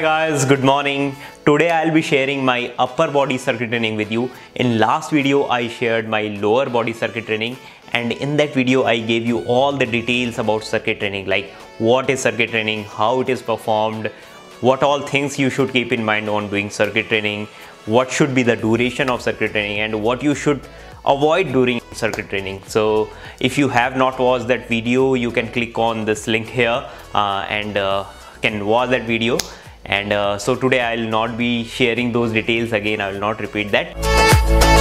guys, good morning. Today I'll be sharing my upper body circuit training with you. In last video I shared my lower body circuit training and in that video I gave you all the details about circuit training like what is circuit training, how it is performed, what all things you should keep in mind on doing circuit training, what should be the duration of circuit training and what you should avoid during circuit training so if you have not watched that video you can click on this link here uh, and uh, can watch that video and uh, so today I will not be sharing those details again. I will not repeat that